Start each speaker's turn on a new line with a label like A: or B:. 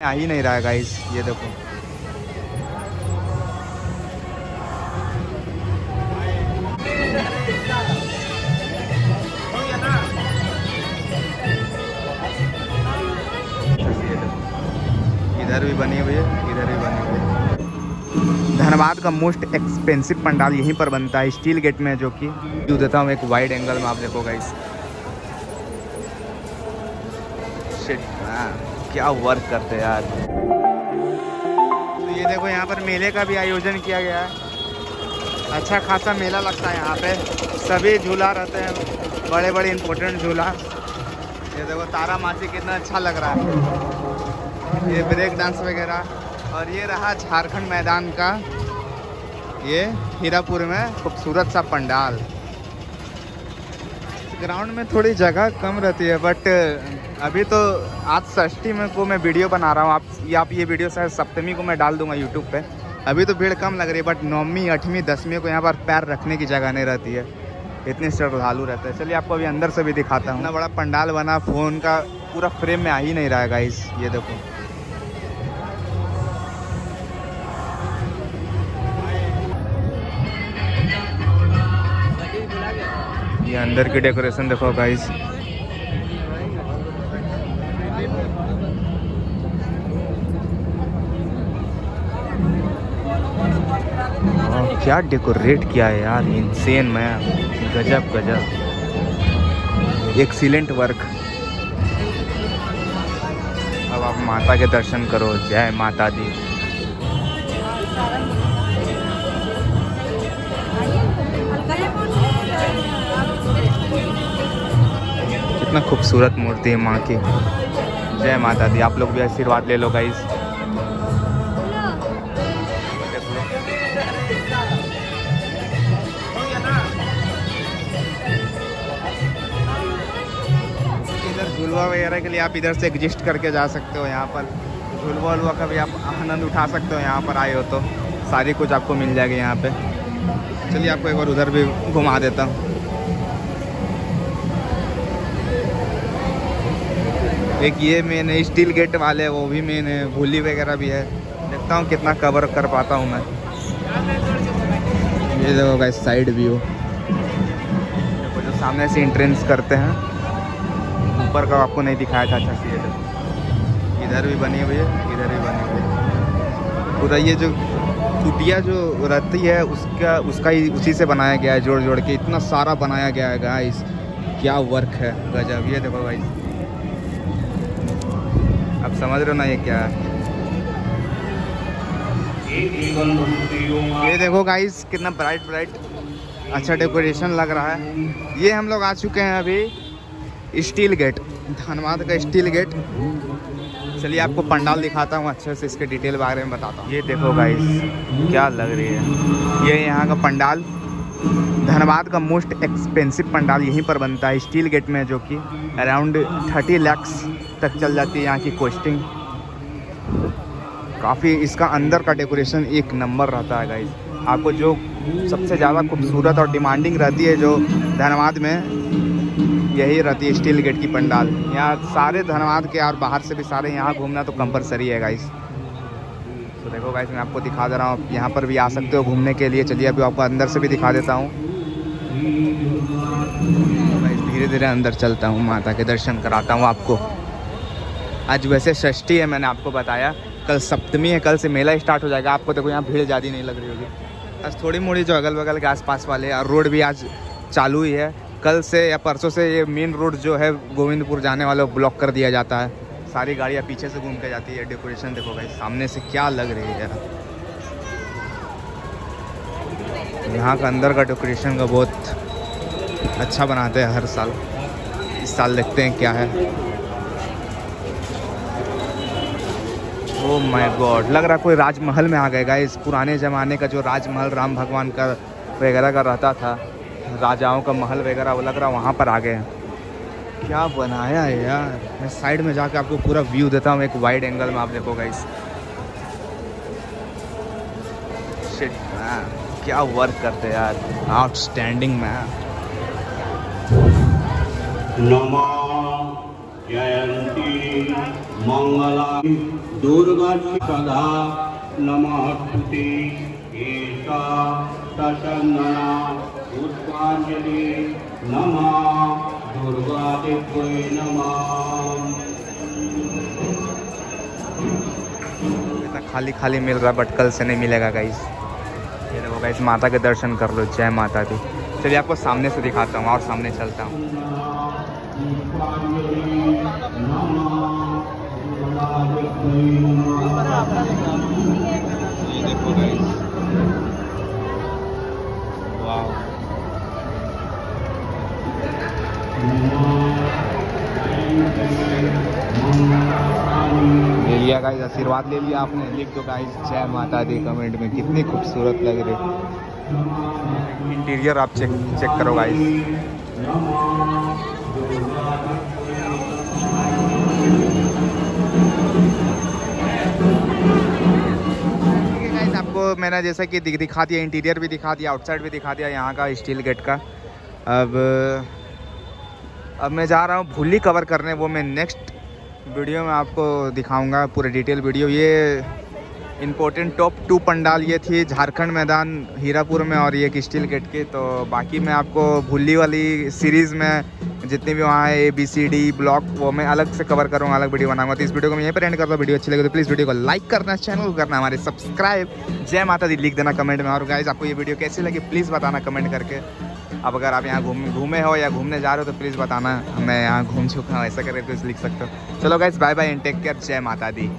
A: आ ही नहीं रहा है गाइस ये देखो। इधर भी बनी हुई है, इधर भी बनी हुई है। धनबाद का मोस्ट एक्सपेंसिव पंडाल यहीं पर बनता है स्टील गेट में, जो कि व्यू देता हूँ एक वाइड एंगल में आप देखो गाइस शिट क्या वर्क करते हैं यार। तो ये देखो, यहाँ पर मेले का भी आयोजन किया गया है। अच्छा खासा मेला लगता है यहाँ पे। सभी झूला रहते हैं बड़े बड़े इम्पोर्टेंट झूला। ये देखो, तारा माची कितना अच्छा लग रहा है। ये ब्रेक डांस वगैरह। और ये रहा झारखंड मैदान का। ये हीरापुर में खूबसूरत सा पंडाल। ग्राउंड में थोड़ी जगह कम रहती है बट अभी तो आज षष्ठी में को मैं वीडियो बना रहा हूँ। आप ये आप ये वीडियो शायद सप्तमी को मैं डाल दूँगा यूट्यूब पे। अभी तो भीड़ कम लग रही है बट नौवीं, आठवीं, दसवीं को यहाँ पर पैर रखने की जगह नहीं रहती है। इतने श्रद्धालु रहते हैं। चलिए आपको अभी अंदर से भी दिखाता हूँ। इतना बड़ा पंडाल बना, फ़ोन का पूरा फ्रेम में आ ही नहीं रहा है गाइस ये देखो। ये अंदर की डेकोरेशन देखो गाइस क्या डेकोरेट किया है यार इंसेन मैम गजब गजब। एक्सीलेंट वर्क अब आप माता के दर्शन करो, जय माता दी। कितना खूबसूरत मूर्ति है माँ की। जय माता दी आप लोग भी आशीर्वाद ले लो गाइस झुलवा वगैरह के लिए आप इधर से एग्जिस्ट करके जा सकते हो यहाँ पर। झुलवा उलवा का भी आप आनंद उठा सकते हो यहाँ पर आए हो तो। सारी कुछ आपको मिल जाएगी यहाँ पे। चलिए आपको एक बार उधर भी घुमा देता हूँ। एक ये मेन है स्टील गेट वाले वो भी मेन है भूली वगैरह भी है। देखता हूँ कितना कवर कर पाता हूँ मैं। ये देखो गाइस साइड व्यू देखो जो सामने से इंट्रेंस करते हैं। ऊपर का आपको नहीं दिखाया था अच्छा से इधर भी बनी हुई है, इधर भी बनी हुई है। पूरा ये जो कुटिया जो रहती है, उसका उसका ही, उसी से बनाया गया है जोड़ जोड़ के। इतना सारा बनाया गया है गाइस क्या वर्क है, गजब। ये देखो गाइस आप समझ रहे हो ना ये क्या है? ये देखो गाइस कितना ब्राइट ब्राइट अच्छा डेकोरेशन लग रहा है। ये हम लोग आ चुके हैं अभी स्टील गेट धनबाद का स्टील गेट चलिए आपको पंडाल दिखाता हूँ, अच्छे से इसके डिटेल बारे में बताता हूँ। ये देखो गाइस क्या लग रही है? ये यहाँ का पंडाल। धनबाद का मोस्ट एक्सपेंसिव पंडाल यहीं पर बनता है, स्टील गेट में, जो कि अराउंड थर्टी लैक्स तक चल जाती है यहाँ की कोस्टिंग काफ़ी इसका अंदर का डेकोरेशन एक नंबर रहता है गाइस आपको जो सबसे ज़्यादा खूबसूरत और डिमांडिंग रहती है जो धनबाद में, यही रहती है स्टील गेट की पंडाल। यहाँ सारे धनबाद के और बाहर से भी सारे यहाँ घूमना तो कंपलसरी है गाइस तो देखो गाइस मैं आपको दिखा दे रहा हूँ। यहाँ पर भी आ सकते हो घूमने के लिए। चलिए, अभी आपको अंदर से भी दिखा देता हूँ। गाइस धीरे धीरे अंदर चलता हूँ, माता के दर्शन कराता हूँ आपको। आज वैसे षष्ठी है, मैंने आपको बताया। कल सप्तमी है, कल से मेला स्टार्ट हो जाएगा। आपको देखो, यहाँ भीड़ ज़्यादा नहीं लग रही होगी। आज थोड़ी मोड़ी जो अगल बगल के आसपास वाले, और रोड भी आज चालू ही है। कल से या परसों से ये मेन रोड जो है, गोविंदपुर जाने वाले ब्लॉक कर दिया जाता है। सारी गाड़ियाँ पीछे से घूम के जाती है। डेकोरेशन देखो भाई, सामने से क्या लग रही है यहाँ का अंदर का डेकोरेशन का बहुत अच्छा बनाते हैं हर साल। इस साल देखते हैं क्या है। ओ माय गॉड लग रहा कोई राजमहल में आ गए गाइस पुराने ज़माने का जो राजमहल राम भगवान का वगैरह का रहता था, राजाओं का महल वगैरह वो लग रहा वहाँ पर आ गए हैं। क्या बनाया है यार? मैं साइड में जाके आपको पूरा व्यू देता हूँ, एक वाइड एंगल में आप देखो शिट क्या वर्क करते यार। आउटस्टैंडिंग मैन
B: नमः जयन्ती मङ्गला दुर्गा सदा नमः। दुर्गादेव्यै नमः
A: खाली खाली मिल रहा बट कल से नहीं मिलेगा गाइस ये देखो गाइस माता के दर्शन कर लो, जय माता दी. चलिए, आपको सामने से दिखाता हूँ, और सामने चलता हूँ. ये लिया गाइस आशीर्वाद ले लिया आपने। लिख दो गाइस जय माता दी कमेंट में, कितनी खूबसूरत लग रही इंटीरियर आप चेक चेक करो गाइस आपको मैंने जैसा कि दिख- दिखा दिया इंटीरियर भी दिखा दिया आउटसाइड भी दिखा दिया, यहाँ का स्टील गेट का। अब अब मैं जा रहा हूँ, भूली कवर करने, वो मैं नेक्स्ट वीडियो में आपको दिखाऊँगा पूरे डिटेल वीडियो। ये इम्पोर्टेंट टॉप टू पंडाल ये थी झारखंड मैदान, हीरापुर में और ये स्टील गेट के। तो बाकी मैं आपको भूली वाली सीरीज़ में जितने भी वहाँ A B C D block वो मैं अलग से कवर करूँगा, अलग वीडियो बनाऊँगा। तो इस वीडियो को मैं यहीं पर एंड करता हूँ। वीडियो अच्छी लगे तो प्लीज़ वीडियो को लाइक करना चैनल को करना, हमारे सब्सक्राइब जय माता दी, लिख देना कमेंट में। और गाइज़ आपको ये वीडियो कैसी लगी प्लीज़ बताना कमेंट करके। अब अगर आप यहाँ घूम घूमे हो या घूमने जा रहे हो तो प्लीज़ बताना। मैं यहाँ घूम चुका हूँ, ऐसा करके कुछ लिख सकते हो। चलो guys bye bye and take care जय माता दी।